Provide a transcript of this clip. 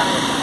Bye.